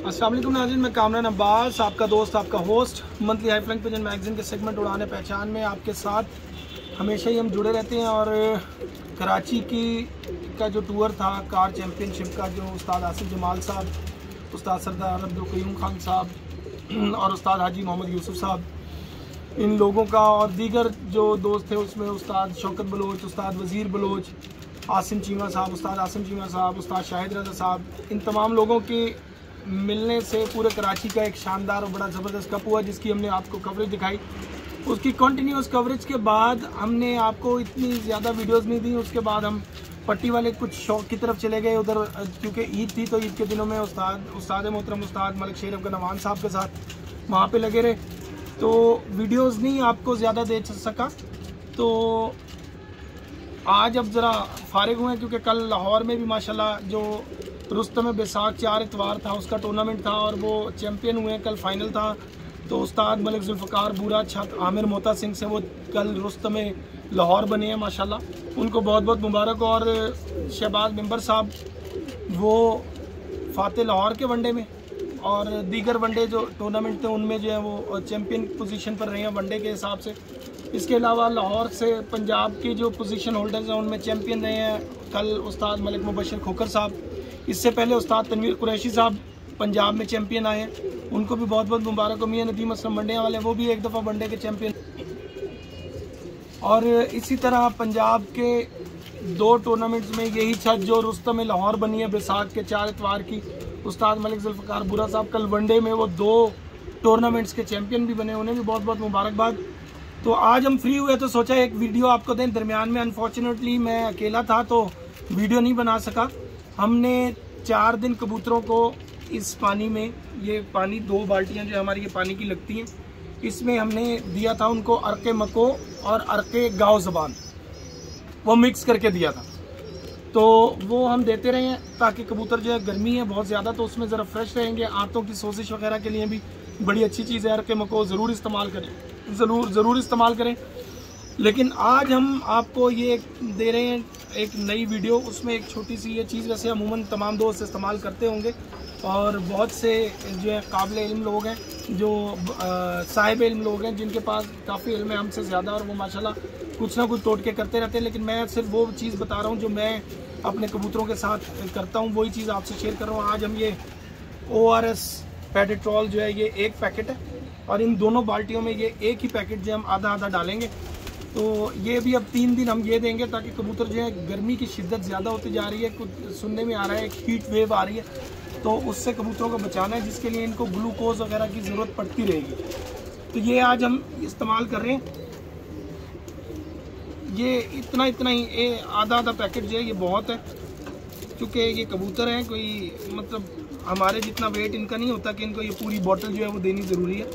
असलम नाजिन मैं कामरान अब्बास, आपका दोस्त, आपका host, monthly high flank pigeon magazine के सेगमेंट उड़ाने पहचान में आपके साथ। हमेशा ही हम जुड़े रहते हैं और कराची की का जो टूर था, कार चैम्पियनशिप का, जो उस्ताद आसिफ जमाल साहब, उस्ताद सरदार अब्दुल खान साहब और उस्ताद हाजी मोहम्मद यूसुफ साहब, इन लोगों का और दीगर जो दोस्त थे उसमें उस्ताद शौकत बलोच, उस्ताद वज़ीर बलोच, आसिम चीमा साहब, उस्ताद आसिम चीमा साहब, उस्ताद शाहिद रजा साहब, इन तमाम लोगों की मिलने से पूरे कराची का एक शानदार और बड़ा ज़बरदस्त कप हुआ, जिसकी हमने आपको कवरेज दिखाई। उसकी कंटिन्यूस कवरेज के बाद हमने आपको इतनी ज़्यादा वीडियोस नहीं दी, उसके बाद हम पट्टी वाले कुछ शौक की तरफ़ चले गए उधर क्योंकि ईद थी तो ईद के दिनों में उस्ताद उस्ताद मोहतरम, उस्ताद मलिक शेर अफगन नवान साहब के साथ वहाँ पे लगे रहे। तो वीडियोस नहीं आपको ज़्यादा दे सका। तो आज अब ज़रा फारिग हुए क्योंकि कल लाहौर में भी माशाल्लाह जो रुस्तम बैसाख चार इतवार था, उसका टूर्नामेंट था और वो चैम्पियन हुए कल फाइनल था। तो उस्ताद मलिक जुल्फ़ार बुरा छत आमिर मोता सिंह से वो कल रुस्त में लाहौर बने हैं, माशाल्लाह। उनको बहुत बहुत मुबारक और शहबाज मेंबर साहब, वो फ़ाते लाहौर के वनडे में और दीगर वनडे जो टूर्नामेंट थे, उनमें जो है वो चैम्पियन पोजीशन पर रहे हैं वनडे के हिसाब से। इसके अलावा लाहौर से पंजाब की जो पोजीशन होल्डर्स हैं, उनमें चैम्पियन रहे हैं कल उस्ताद मलिक मुबशर खोकर साहब। इससे पहले उस्ताद तनवीर कुरैशी साहब पंजाब में चैंपियन आए उनको भी बहुत बहुत मुबारक मियाँ नदीम असलम वनडे वाले वो भी एक दफ़ा वनडे के चैंपियन। और इसी तरह पंजाब के दो टूर्नामेंट्स में यही छत जो रुस्तम में लाहौर बनी है, बैसाख के चार इतवार की। उस्ताद मलिक जुल्फ़ार बुरा साहब कल वनडे में वो दो टूर्नामेंट्स के चैंपियन भी बने, उन्हें भी बहुत बहुत मुबारकबाद। तो आज हम फ्री हुए तो सोचा एक वीडियो आपको दें। दरमियान में अनफॉर्चुनेटली मैं अकेला था तो वीडियो नहीं बना सका। हमने चार दिन कबूतरों को इस पानी में, ये पानी, दो बाल्टियाँ जो हमारी, ये पानी की लगती हैं। इसमें हमने दिया था उनको अरके मको और अरके गाँव जबान। वो मिक्स करके दिया था। तो वो हम देते रहे हैं ताकि कबूतर जो है गर्मी है बहुत ज़्यादा तो उसमें ज़रा फ्रेश रहेंगे। आंतों की सोजिश वगैरह के लिए भी बड़ी अच्छी चीज़ है। अरके मको ज़रूर इस्तेमाल करें। ज़रूर ज़रूर इस्तेमाल करें। लेकिन आज हम आपको ये दे रहे हैं एक नई वीडियो, उसमें एक छोटी सी ये चीज़, वैसे अमूमन तमाम दोस्त इस्तेमाल करते होंगे। और बहुत से जो है काबिल इल्म लोग हैं, जो साहिब इल्म लोग हैं, जिनके पास काफ़ी इल्म है हमसे ज़्यादा, और वो माशाल्लाह कुछ ना कुछ टोट के करते रहते हैं। लेकिन मैं सिर्फ़ वो चीज़ बता रहा हूँ जो मैं अपने कबूतरों के साथ करता हूँ, वही चीज़ आपसे शेयर कर रहा हूँ। आज हम ये ओ आर एस पेडिट्रॉल जो है, ये एक पैकेट है, और इन दोनों बाल्टियों में ये एक ही पैकेट जो हम आधा आधा डालेंगे। तो ये भी अब तीन दिन हम ये देंगे ताकि कबूतर जो है गर्मी की शिद्दत ज़्यादा होती जा रही है, कुछ सुनने में आ रहा है, एक हीट वेव आ रही है तो उससे कबूतरों को बचाना है, जिसके लिए इनको ग्लूकोज वगैरह की ज़रूरत पड़ती रहेगी। तो ये आज हम इस्तेमाल कर रहे हैं। ये इतना इतना ही, ये आधा आधा पैकेट जो है ये बहुत है, क्योंकि ये कबूतर हैं, कोई मतलब हमारे जितना वेट इनका नहीं होता कि इनको ये पूरी बॉटल जो है वो देनी ज़रूरी है।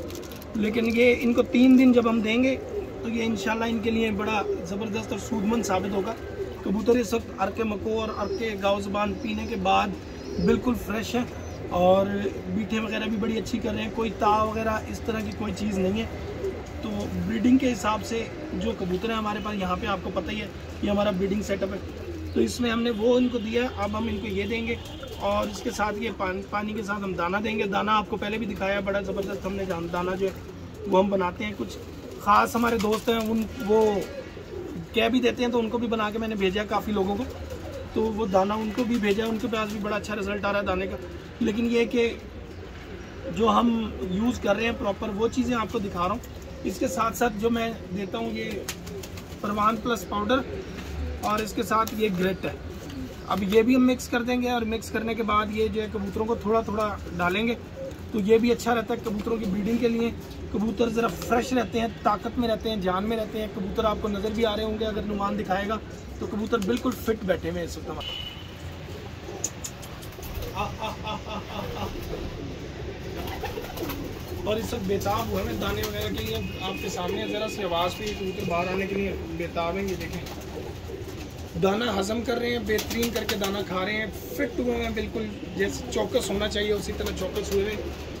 लेकिन ये इनको तीन दिन जब हम देंगे तो ये इंशाल्लाह इनके लिए बड़ा ज़बरदस्त और सूदमंद साबित होगा। कबूतर इस वक्त अर्के मको और अर्के गाँव जबान पीने के बाद बिल्कुल फ्रेश है और बीठे वगैरह भी बड़ी अच्छी कर रहे हैं। कोई ता वगैरह इस तरह की कोई चीज़ नहीं है। तो ब्रीडिंग के हिसाब से जो कबूतर है हमारे पास यहाँ पे आपको पता ही है ये हमारा ब्रीडिंग सेटअप है। तो इसमें हमने वो इनको दिया अब हम इनको ये देंगे और इसके साथ ये पान, पानी के साथ हम दाना देंगे। दाना आपको पहले भी दिखाया बड़ा ज़बरदस्त हमने दाना जो है वो हम बनाते हैं कुछ। ख़ास हमारे दोस्त हैं, उन वो कह भी देते हैं तो उनको भी बना के मैंने भेजा काफ़ी लोगों को। तो वो दाना उनको भी भेजा, उनके पास भी बड़ा अच्छा रिज़ल्ट आ रहा है दाने का। लेकिन ये कि जो हम यूज़ कर रहे हैं प्रॉपर वो चीज़ें आपको दिखा रहा हूँ। इसके साथ साथ जो मैं देता हूँ, ये परवान प्लस पाउडर और इसके साथ ये ग्रेट है। अब ये भी हम मिक्स कर देंगे, और मिक्स करने के बाद ये जो है कबूतरों को थोड़ा थोड़ा डालेंगे। तो ये भी अच्छा रहता है कबूतरों की ब्रीडिंग के लिए। कबूतर ज़रा फ्रेश रहते हैं, ताकत में रहते हैं, जान में रहते हैं। कबूतर आपको नज़र भी आ रहे होंगे अगर नुमान दिखाएगा तो कबूतर बिल्कुल फिट बैठे हुए इस वक्त। और इस वक्त बेताब हुए हैं दाने वगैरह के लिए। आपके सामने ज़रा सी आवाज़ भी कबूतर बाहर आने के लिए बेताब हैं, ये देखें। दाना हजम कर रहे हैं, बेहतरीन करके दाना खा रहे हैं फिट हुए हैं बिल्कुल, जैसे चौकस होना चाहिए, उसी तरह चौकस हुए हैं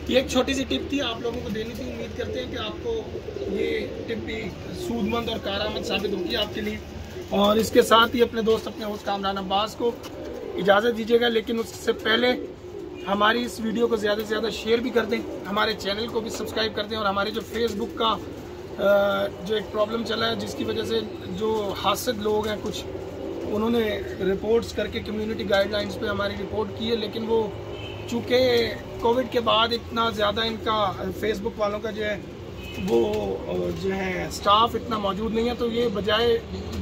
ये एक छोटी सी टिप थी, आप लोगों को देनी थी, उम्मीद करते हैं कि आपको ये टिप भी सूदमंद और कारामद साबित होगी आपके लिए। और इसके साथ ही अपने दोस्त, अपने होस्ट कामरान अब्बास को इजाज़त दीजिएगा, लेकिन उससे पहले हमारी इस वीडियो को ज़्यादा से ज़्यादा शेयर भी कर दें, हमारे चैनल को भी सब्सक्राइब कर दें, और हमारे जो फेसबुक का जो एक प्रॉब्लम चला है, जिसकी वजह से जो हासिल लोग हैं, कुछ उन्होंने रिपोर्ट्स करके कम्युनिटी गाइडलाइंस पे हमारी रिपोर्ट की है, लेकिन वो चूँकि कोविड के बाद इतना ज़्यादा इनका फेसबुक वालों का जो है, वो जो है स्टाफ इतना मौजूद नहीं है तो ये बजाय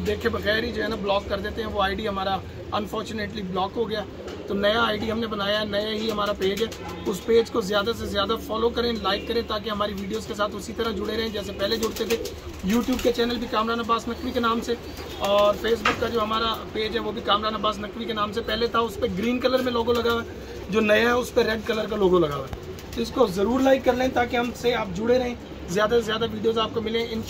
देखे बगैर ही जो है ना ब्लॉक कर देते हैं। वो आईडी हमारा अनफॉर्चुनेटली ब्लॉक हो गया। तो नया आईडी हमने बनाया है नया ही हमारा पेज है। उस पेज को ज़्यादा से ज़्यादा फॉलो करें लाइक करें ताकि हमारी वीडियोस के साथ उसी तरह जुड़े रहें। जैसे पहले जुड़ते थे यूट्यूब के चैनल भी कामरान अब्बास नकवी के नाम से और फेसबुक का जो हमारा पेज है, वो भी कामरान अब्बास नकवी के नाम से। पहले था, उस पर ग्रीन कलर में लोगो लगा हुआ है। जो नया है, उस पर रेड कलर का लोगो लगा हुआ है। तो इसको ज़रूर लाइक कर लें ताकि हमसे आप जुड़े रहें। ज़्यादा से ज़्यादा वीडियोज़ आपको मिलें। इन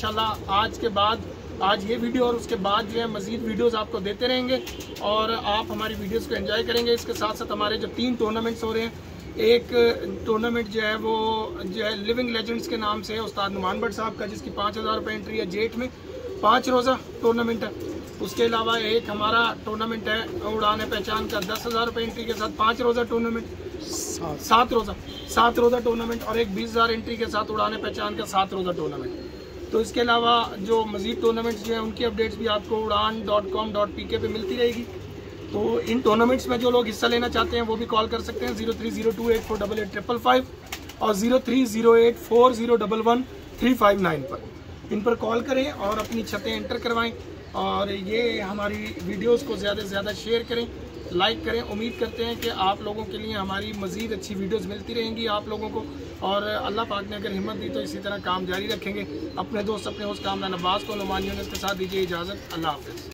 आज के बाद आज ये वीडियो और उसके बाद जो है मज़ीद वीडियोज़ आपको देते रहेंगे और आप हमारी वीडियोज़ को एंजॉय करेंगे। इसके साथ साथ हमारे जो तीन टूर्नामेंट्स हो रहे हैं एक टूर्नामेंट जो है वो जो है लिविंग लेजेंड्स के नाम से है उस्ताद नुमान भट्ट साहब का जिसकी पाँच हज़ार रुपये एंट्री है जेठ में। पाँच रोज़ा टूर्नामेंट है। उसके अलावा एक हमारा टूर्नामेंट है उड़ान पहचान का दस हज़ार रुपये एंट्री के साथ पाँच रोज़ा टूर्नामेंट सात। रोज़ा सात रोज़ा टूर्नामेंट और एक बीस हज़ार एंट्री के साथ उड़ान पहचान का सात रोज़ा टूर्नामेंट तो इसके अलावा जो मज़ीद टूर्नामेंट्स जो हैं, उनकी अपडेट्स भी आपको उड़ान डॉट कॉम डॉट पी के पे मिलती रहेगी। तो इन टूर्नामेंट्स में जो लोग हिस्सा लेना चाहते हैं, वो भी कॉल कर सकते हैं zero three zero two eight four double eight triple five और zero three zero eight four zero double one three five nine पर। इन पर कॉल करें और अपनी छतें एंटर करवाएँ और ये हमारी वीडियोस को ज़्यादा से ज़्यादा शेयर करें। लाइक करें, उम्मीद करते हैं कि आप लोगों के लिए हमारी मज़ीद अच्छी वीडियोस मिलती रहेंगी आप लोगों को। और अल्लाह पाक ने अगर हिम्मत दी तो इसी तरह काम जारी रखेंगे। अपने दोस्त, अपने उस कामरान अब्बास को नुमानियों ने इसके साथ दीजिए इजाज़त। अल्लाह हाफ़